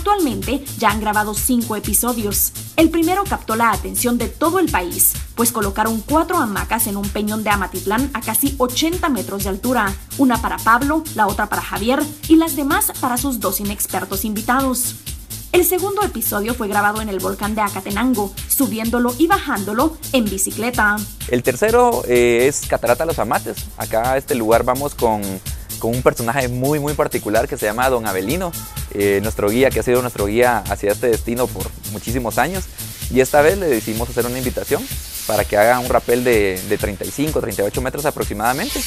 Actualmente ya han grabado cinco episodios. El primero captó la atención de todo el país, pues colocaron cuatro hamacas en un peñón de Amatitlán a casi 80 metros de altura, una para Pablo, la otra para Javier y las demás para sus dos inexpertos invitados. El segundo episodio fue grabado en el volcán de Acatenango, subiéndolo y bajándolo en bicicleta. El tercero eh, es Catarata Los Amates. Acá a este lugar vamos con, con, un personaje muy muy particular que se llama Don Abelino, eh, nuestro guía que ha sido nuestro guía hacia este destino por muchísimos años. Y esta vez le decidimos hacer una invitación para que haga un rappel de, de 35, 38 metros aproximadamente.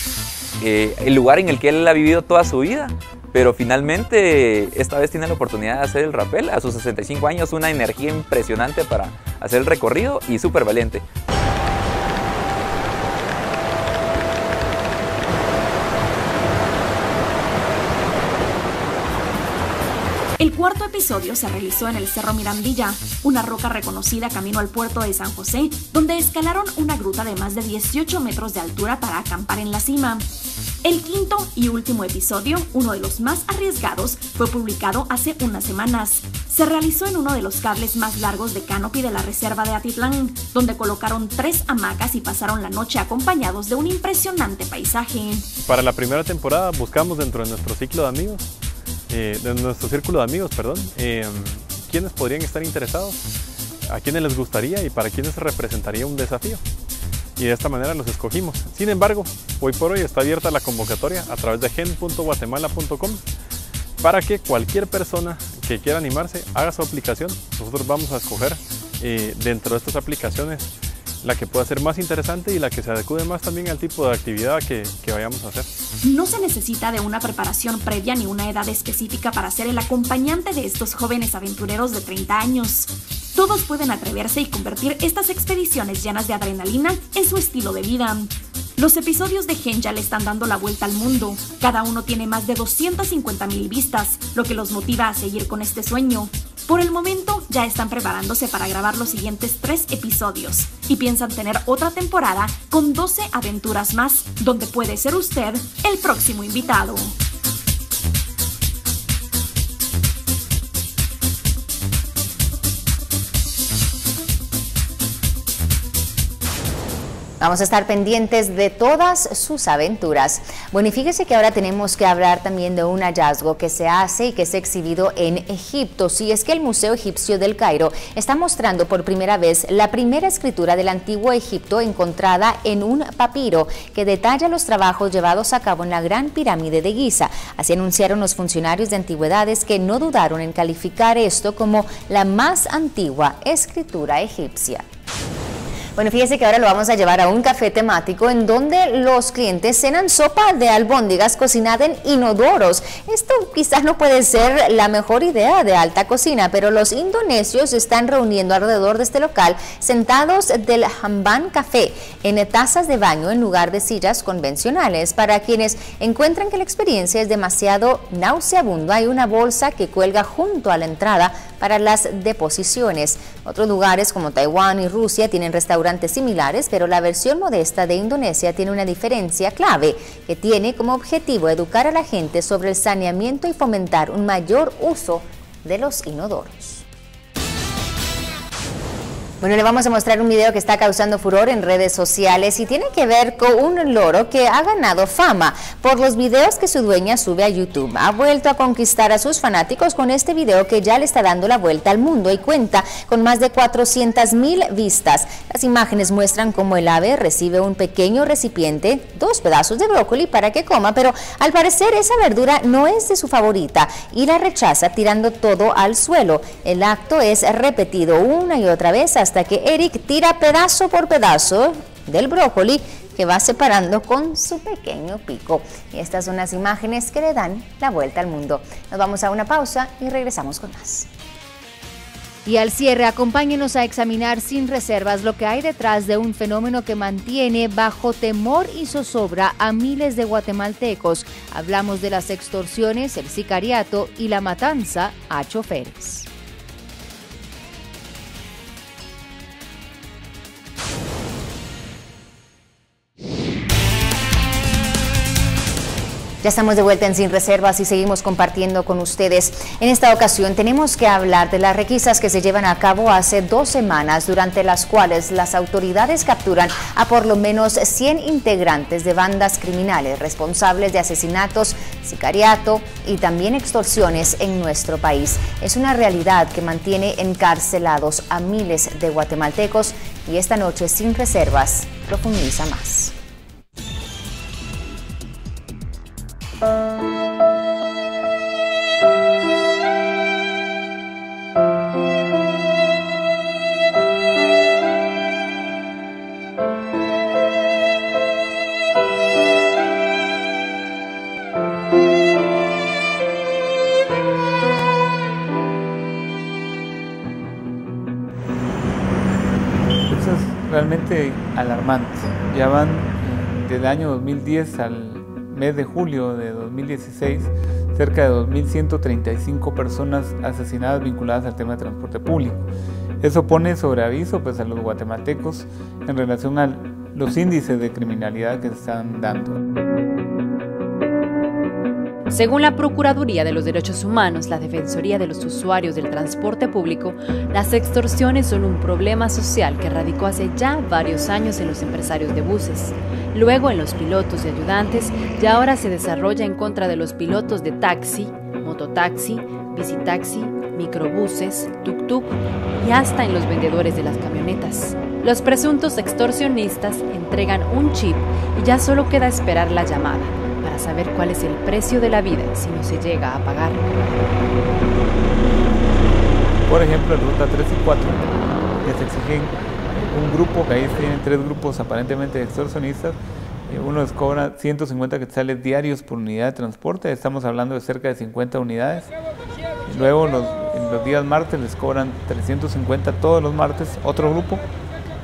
Eh, el lugar en el que él ha vivido toda su vida pero finalmente esta vez tiene la oportunidad de hacer el rappel. A sus 65 años, una energía impresionante para hacer el recorrido y súper valiente. El cuarto episodio se realizó en el Cerro Mirandilla, una roca reconocida camino al puerto de San José, donde escalaron una gruta de más de 18 metros de altura para acampar en la cima. El quinto y último episodio, uno de los más arriesgados, fue publicado hace unas semanas. Se realizó en uno de los cables más largos de canopy de la reserva de Atitlán, donde colocaron tres hamacas y pasaron la noche acompañados de un impresionante paisaje. Para la primera temporada buscamos dentro de nuestro ciclo de amigos, eh, de nuestro círculo de amigos, perdón, eh, quiénes podrían estar interesados, a quiénes les gustaría y para quiénes representaría un desafío y de esta manera los escogimos. Sin embargo, hoy por hoy está abierta la convocatoria a través de gen.guatemala.com para que cualquier persona que quiera animarse haga su aplicación. Nosotros vamos a escoger eh, dentro de estas aplicaciones la que pueda ser más interesante y la que se adecue más también al tipo de actividad que, que, vayamos a hacer. No se necesita de una preparación previa ni una edad específica para ser el acompañante de estos jóvenes aventureros de 30 años. Todos pueden atreverse y convertir estas expediciones llenas de adrenalina en su estilo de vida. Los episodios de Gen ya le están dando la vuelta al mundo. Cada uno tiene más de 250 mil vistas, lo que los motiva a seguir con este sueño. Por el momento ya están preparándose para grabar los siguientes tres episodios y piensan tener otra temporada con 12 aventuras más, donde puede ser usted el próximo invitado. Vamos a estar pendientes de todas sus aventuras. Bueno, y fíjese que ahora tenemos que hablar también de un hallazgo que se hace y que es exhibido en Egipto. Si es que el Museo Egipcio del Cairo está mostrando por primera vez la primera escritura del antiguo Egipto encontrada en un papiro que detalla los trabajos llevados a cabo en la Gran Pirámide de Giza. Así anunciaron los funcionarios de antigüedades que no dudaron en calificar esto como la más antigua escritura egipcia. Bueno, fíjese que ahora lo vamos a llevar a un café temático en donde los clientes cenan sopa de albóndigas cocinada en inodoros. Esto quizás no puede ser la mejor idea de alta cocina, pero los indonesios están reuniendo alrededor de este local sentados del Hamban Café en tazas de baño en lugar de sillas convencionales. Para quienes encuentran que la experiencia es demasiado nauseabunda, hay una bolsa que cuelga junto a la entrada para las deposiciones. Otros lugares como Taiwán y Rusia tienen restaurantes similares, pero la versión modesta de Indonesia tiene una diferencia clave que tiene como objetivo educar a la gente sobre el saneamiento y fomentar un mayor uso de los inodoros. Bueno, le vamos a mostrar un video que está causando furor en redes sociales y tiene que ver con un loro que ha ganado fama por los videos que su dueña sube a YouTube. Ha vuelto a conquistar a sus fanáticos con este video que ya le está dando la vuelta al mundo y cuenta con más de 400 mil vistas. Las imágenes muestran cómo el ave recibe un pequeño recipiente, dos pedazos de brócoli para que coma, pero al parecer esa verdura no es de su favorita y la rechaza tirando todo al suelo. El acto es repetido una y otra vez hasta hasta que Eric tira pedazo por pedazo del brócoli que va separando con su pequeño pico. Y estas son las imágenes que le dan la vuelta al mundo. Nos vamos a una pausa y regresamos con más. Y al cierre, acompáñenos a examinar sin reservas lo que hay detrás de un fenómeno que mantiene bajo temor y zozobra a miles de guatemaltecos. Hablamos de las extorsiones, el sicariato y la matanza a choferes. Ya estamos de vuelta en Sin Reservas y seguimos compartiendo con ustedes. En esta ocasión tenemos que hablar de las requisas que se llevan a cabo hace dos semanas, durante las cuales las autoridades capturan a por lo menos 100 integrantes de bandas criminales responsables de asesinatos, sicariato y también extorsiones en nuestro país. Es una realidad que mantiene encarcelados a miles de guatemaltecos y esta noche Sin Reservas profundiza más. Realmente alarmante. Ya van eh, desde el año 2010 al mes de julio de 2016 cerca de 2.135 personas asesinadas vinculadas al tema de transporte público. Eso pone sobre aviso pues, a los guatemaltecos en relación a los índices de criminalidad que se están dando. Según la Procuraduría de los Derechos Humanos, la Defensoría de los Usuarios del Transporte Público, las extorsiones son un problema social que radicó hace ya varios años en los empresarios de buses, luego en los pilotos y ayudantes y ahora se desarrolla en contra de los pilotos de taxi, mototaxi, visitaxi, microbuses, tuk-tuk y hasta en los vendedores de las camionetas. Los presuntos extorsionistas entregan un chip y ya solo queda esperar la llamada saber cuál es el precio de la vida si no se llega a pagar. Por ejemplo, en ruta 3 y 4, que se exigen un grupo, que ahí tienen tres grupos aparentemente extorsionistas, uno les cobra 150 quetzales diarios por unidad de transporte, estamos hablando de cerca de 50 unidades. Luego los, en los días martes les cobran 350 todos los martes, otro grupo,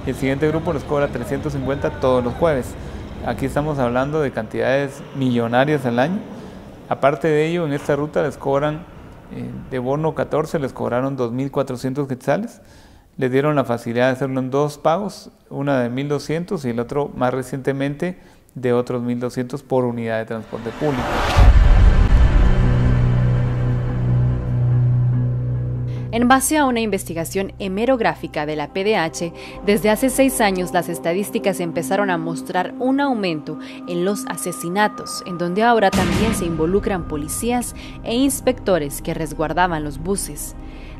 y el siguiente grupo les cobra 350 todos los jueves. Aquí estamos hablando de cantidades millonarias al año. Aparte de ello, en esta ruta les cobran eh, de bono 14, les cobraron 2.400 quetzales. Les dieron la facilidad de hacerlo en dos pagos, una de 1.200 y el otro más recientemente de otros 1.200 por unidad de transporte público. En base a una investigación hemerográfica de la PDH, desde hace seis años las estadísticas empezaron a mostrar un aumento en los asesinatos, en donde ahora también se involucran policías e inspectores que resguardaban los buses.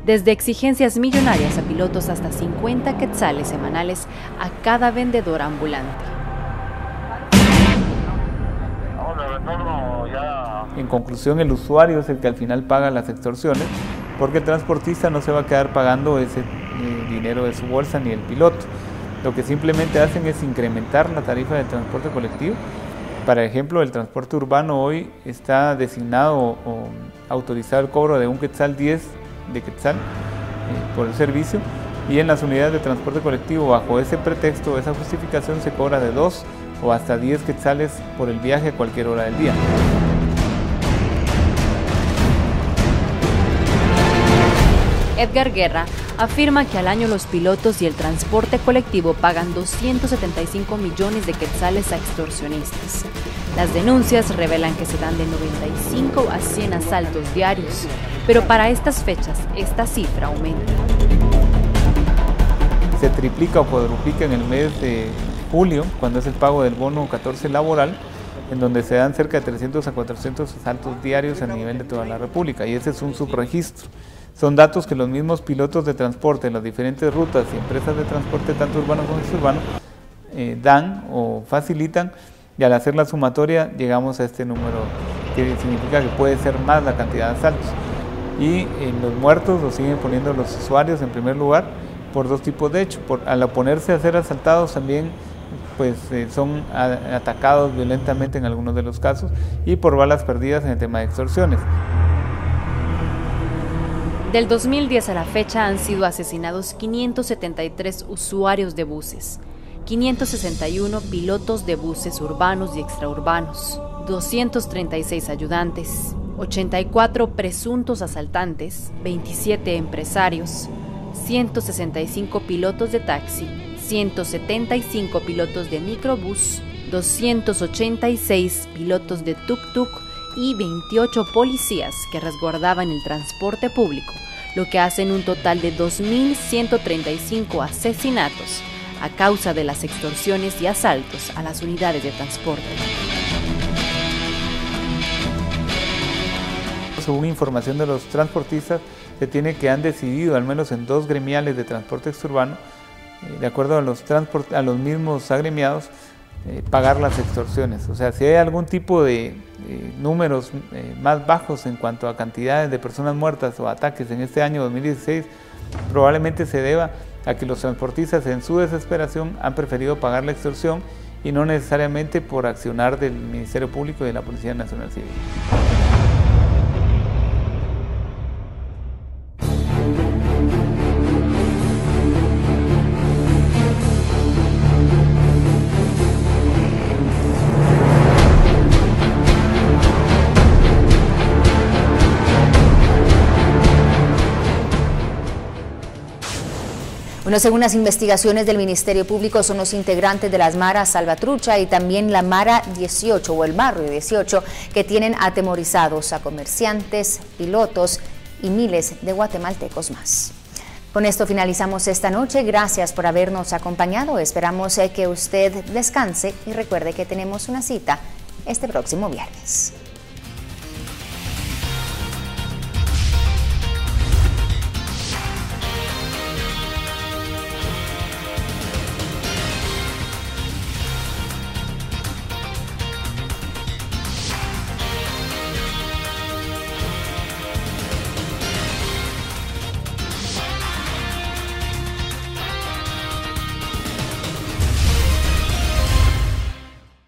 Desde exigencias millonarias a pilotos hasta 50 quetzales semanales a cada vendedor ambulante. En conclusión, el usuario es el que al final paga las extorsiones porque el transportista no se va a quedar pagando ese eh, dinero de su bolsa ni el piloto. Lo que simplemente hacen es incrementar la tarifa de transporte colectivo. Para ejemplo, el transporte urbano hoy está designado o autorizado el cobro de un quetzal 10 de quetzal eh, por el servicio y en las unidades de transporte colectivo bajo ese pretexto, esa justificación se cobra de 2 o hasta 10 quetzales por el viaje a cualquier hora del día. Edgar Guerra afirma que al año los pilotos y el transporte colectivo pagan 275 millones de quetzales a extorsionistas. Las denuncias revelan que se dan de 95 a 100 asaltos diarios, pero para estas fechas esta cifra aumenta. Se triplica o cuadruplica en el mes de julio, cuando es el pago del bono 14 laboral, en donde se dan cerca de 300 a 400 asaltos diarios a nivel de toda la República, y ese es un subregistro. Son datos que los mismos pilotos de transporte en las diferentes rutas y empresas de transporte, tanto urbano como exurbano, eh, dan o facilitan y al hacer la sumatoria llegamos a este número que significa que puede ser más la cantidad de asaltos. Y en los muertos los siguen poniendo los usuarios en primer lugar por dos tipos de hechos. Al oponerse a ser asaltados también pues eh, son atacados violentamente en algunos de los casos y por balas perdidas en el tema de extorsiones. Del 2010 a la fecha han sido asesinados 573 usuarios de buses, 561 pilotos de buses urbanos y extraurbanos, 236 ayudantes, 84 presuntos asaltantes, 27 empresarios, 165 pilotos de taxi, 175 pilotos de microbús, 286 pilotos de tuk-tuk y 28 policías que resguardaban el transporte público, lo que hacen un total de 2.135 asesinatos a causa de las extorsiones y asaltos a las unidades de transporte. Según información de los transportistas, se tiene que han decidido, al menos en dos gremiales de transporte exurbano, eh, de acuerdo a los, a los mismos agremiados, eh, pagar las extorsiones. O sea, si hay algún tipo de números eh, más bajos en cuanto a cantidades de personas muertas o ataques en este año 2016, probablemente se deba a que los transportistas en su desesperación han preferido pagar la extorsión y no necesariamente por accionar del Ministerio Público y de la Policía Nacional Civil. Bueno, según las investigaciones del Ministerio Público, son los integrantes de las Maras Salvatrucha y también la Mara 18 o el Barrio 18 que tienen atemorizados a comerciantes, pilotos y miles de guatemaltecos más. Con esto finalizamos esta noche. Gracias por habernos acompañado. Esperamos eh, que usted descanse y recuerde que tenemos una cita este próximo viernes.